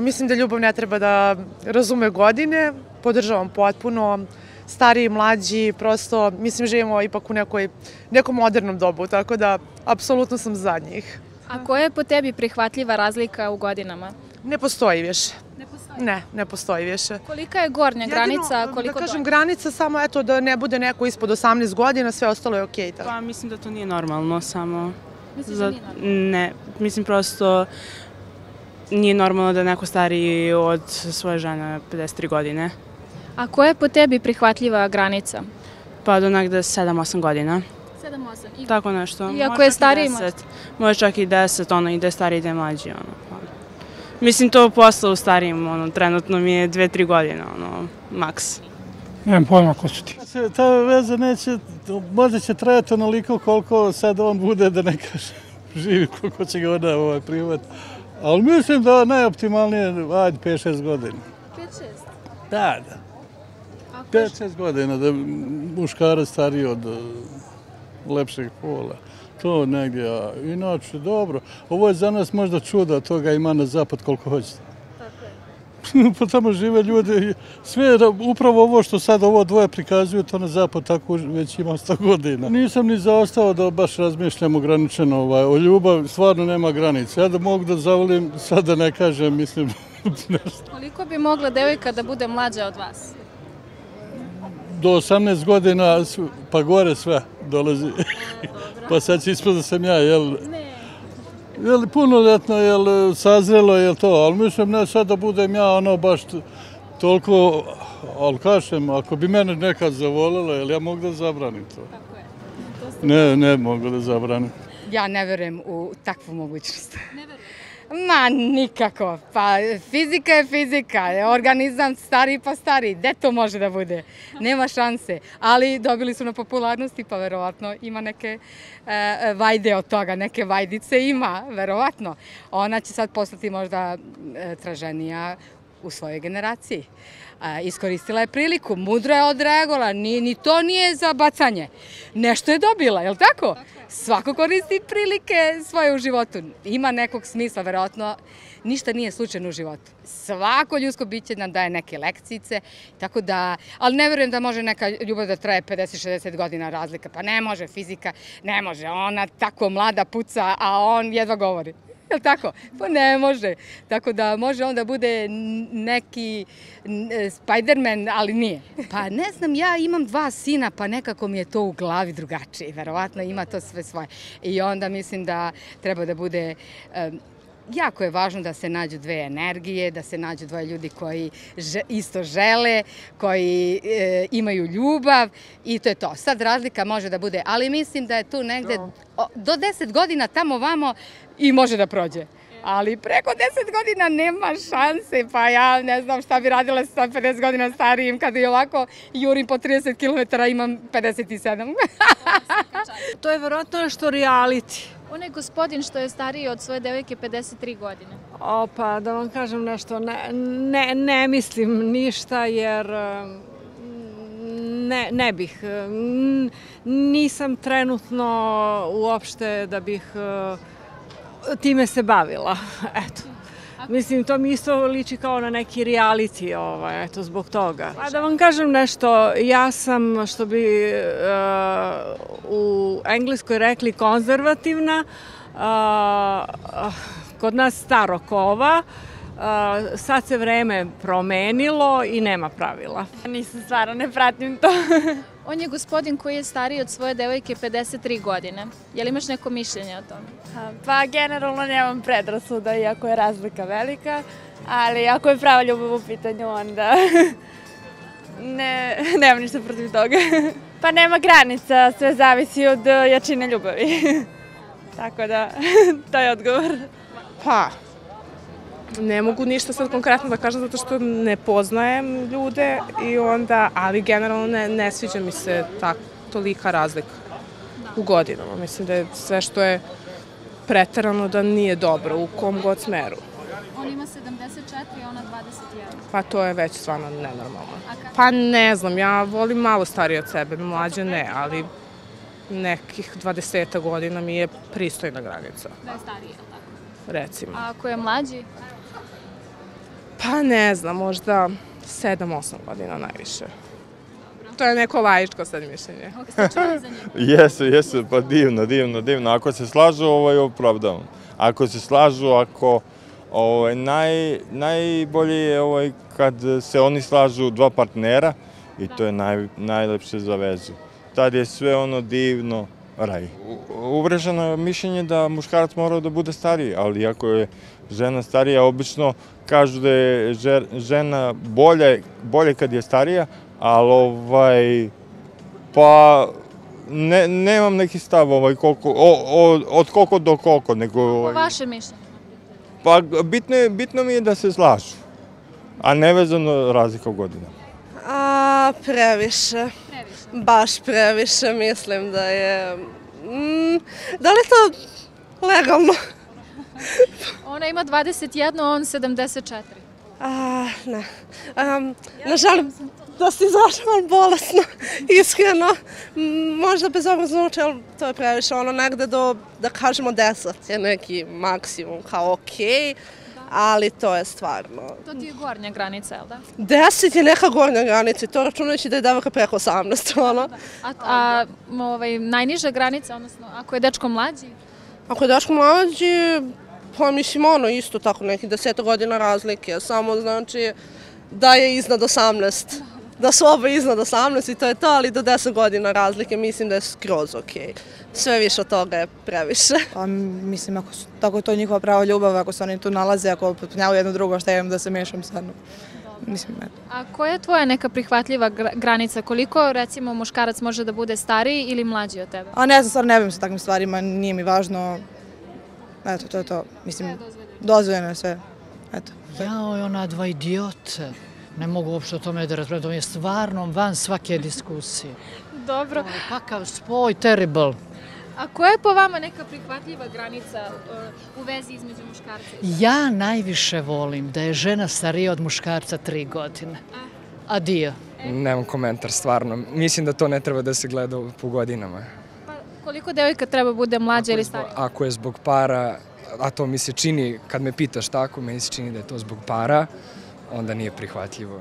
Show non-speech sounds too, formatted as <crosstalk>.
Mislim da ljubav ne treba da razume godine, podržavam potpuno, stariji, mlađi, prosto, mislim, živimo ipak u nekoj, nekom modernom dobu, tako da, apsolutno sam za njih. A koja je po tebi prihvatljiva razlika u godinama? Ne postoji više. Ne postoji. Ne, ne postoji više. Kolika je gornja granica, Jedino, koliko da kažem, donja? granica samo eto da ne bude neko ispod 18 godina, sve ostalo je okej. tako. Pa mislim da to nije normalno, samo... Misliš da za- nije normalno? Ne, mislim prosto nije normalno da neko stariji od svoje žene 53 godine. A koja je po tebi prihvatljiva granica? Pa do negde 7-8 godina. 7-8. I Tako nešto. I ako je i stariji, 10. Može čak i 10, ono, ide stariji, ide mlađi, ono. Pa. Mislim, to posle u starijim, ono, trenutno mi je 2-3 godine, ono, maks. Nemam pojma ko su ti. Se- Ta veza neće, možda će trajati onoliko koliko sad on bude, da ne kaže, <laughs> živi koliko će ga ona ovaj, primati. Ali mislim da najoptimalnije, ajde, 5-6 godina. 5-6. Da, da. A koja je 5-6 godina, da muškarac stariji od eh, lepšeg pola. To negdje, inače, dobro. Ovo je za nas možda čudo, a toga ima na zapad koliko hoćete. <laughs> pa tamo žive ljudi, sve, upravo ovo što sad ovo dvoje prikazuju, to na zapad tako već ima 100 godina. Nisam ni zaostao da baš razmišljam ograničeno ovaj, o ljubav, stvarno nema granice. Ja da mogu da zavolim, sad da ne kažem, mislim, <laughs> nešto. Koliko bi mogla devojka da bude mlađa od vas? do 18 godina, pa gore sve dolazi. pa sad će ispod da sam ja, jel, Ne. Jel punoletno, jel sazrelo, jel to, ali mislim ne sad da budem ja ono baš toliko, ali kažem, ako bi mene nekad zavolila, jel ja mogu da zabranim to? Tako je. Ne, ne mogu da zabranim. Ja ne verujem u takvu mogućnost. Ne verujem. Ma nikako. Pa fizika je fizika. Organizam stari pa stari. Gde to može da bude? Nema šanse. Ali dobili su na popularnosti pa verovatno ima neke e, vajde od toga. Neke vajdice ima, verovatno. Ona će sad postati možda e, traženija u svojoj generaciji. Iskoristila je priliku, mudro je odreagovala, ni, ni to nije za bacanje. Nešto je dobila, je li tako? Svako koristi prilike svoje u životu. Ima nekog smisla, verovatno, ništa nije slučajno u životu. Svako ljudsko biće nam daje neke lekcice, tako da, ali ne verujem da može neka ljubav da traje 50-60 godina razlika. Pa ne može, fizika ne može. Ona tako mlada puca, a on jedva govori. <laughs> Jel tako? Pa ne može. Tako da može onda bude neki e, Spiderman, ali nije. <laughs> Pa ne znam, ja imam dva sina, pa nekako mi je to u glavi drugačije. Verovatno ima to sve svoje. I onda mislim da treba da bude... Jako je važno da se nađu dve energije, da se nađu dvoje ljudi koji isto žele, koji e, imaju ljubav i to je to. Sad razlika može da bude, ali mislim da je tu negde o, do 10 godina tamo vamo i može da prođe. Ali preko 10 godina nema šanse, pa ja ne znam šta bi radila sa 50 godina starijim kada i ovako jurim po 30 km, imam 57. <laughs> To je verovatno nešto reality. Onaj gospodin što je stariji od svoje devojke 53 godine. O, pa da vam kažem nešto, ne, ne, ne mislim ništa jer ne, ne bih. Nisam trenutno uopšte da bih uh, time se bavila. <laughs> Eto. Mislim, to mi isto liči kao na neki reality, ovaj, eto, zbog toga. Pa da vam kažem nešto, ja sam, što bi uh, u engleskoj rekli, konzervativna, uh, kod nas starokova, uh, sad se vreme promenilo i nema pravila. Nisam stvarno, ne pratim to. <laughs> On je gospodin koji je stariji od svoje devojke 53 godine. Je li imaš neko mišljenje o tome? Pa generalno nemam predrasuda, iako je razlika velika, ali ako je prava ljubav u pitanju, onda <laughs> ne, nemam ništa protiv toga. <laughs> Pa nema granica, sve zavisi od eh, jačine ljubavi. Tako da, to je odgovor. Pa, ne mogu ništa sad konkretno da kažem zato što ne poznajem ljude i onda, ali generalno ne, ne sviđa mi se tak, tolika razlika u godinama. Mislim da je sve što je preterano da nije dobro u kom god smeru. On ima 74, ona 21. Pa to je već stvarno nenormalno. Pa ne znam, ja volim malo starije od sebe, mlađe ne, ali nekih 20 godina mi je pristojna granica, Da je li tako? recimo. A ako je mlađi? Pa ne znam, možda 7-8 godina najviše. To je neko laičko sad mišljenje. <laughs> Jesu, jesu, pa divno, divno, divno. Ako se slažu, ovaj, opravdavam. Ako se slažu, ako... Ovaj, naj, najbolje je ovaj, kad se oni slažu dva partnera i to je naj, najlepše za vezu. Tad je sve ono divno, raj. Uvreženo je mišljenje da muškarac mora da bude stariji, ali ako je žena starija, obično kažu da je žena bolje, bolje kad je starija, ali ovaj, pa ne, nemam neki stav ovaj, koliko, o, o, od koliko do koliko, nego... Po Ovaj, vašem mišljenju? Pa bitno, je, bitno mi je da se slažu, a nevezano razlika u godinama. A, previše. Baš previše, mislim da je... Mm, da li je to legalno? <laughs> Ona ima 21, a on 74. A, ne. Um, ne želim da se izražam, ali bolesno, <laughs> iskreno. Možda bez ovog zvuče, ali to je previše. Ono negde do, da kažemo, 10 je neki maksimum, kao okej. Ali to je stvarno. To ti je gornja granica, jel da? 10 je neka gornja granica, to računajući da je devojka preko 18, <laughs> ono. A, a ovaj, najniža granica, odnosno ako je dečko mlađi? Ako je dečko mlađi, pa mislim ono isto tako neki deseta godina razlike, samo znači da je iznad 18. Da su oba iznad 18 i to je to, ali do 10 godina razlike mislim da je skroz okej. Sve više od toga je previše. Pa mislim, ako su, tako je to njihova prava ljubav, ako se oni tu nalaze, ako potpunjavaju jedno drugo, šta imam da se mešam sad. Mislim, eto. A koja je tvoja neka prihvatljiva gra- granica? Koliko, recimo, muškarac može da bude stariji ili mlađi od tebe? A ne znam, stvarno ne bavim se takvim stvarima, nije mi važno. Eto, to je to. Mislim, dozvoljeno je sve. Eto. Jao, ona dva idiote. Ne mogu uopšte o tome da razpravljam. To je stvarno van svake diskusije. <laughs> Dobro. Kakav spoj, terrible. A koja je po vama neka prihvatljiva granica uh, u vezi između muškarca i žene? Ja najviše volim da je žena starija od muškarca tri godine. Adio. Nemam komentar, stvarno. Mislim da to ne treba da se gleda po godinama. Pa, koliko devojka treba bude mlađa ili starija? Ako je zbog para, a to mi se čini, kad me pitaš tako, meni se čini da je to zbog para, onda nije prihvatljivo.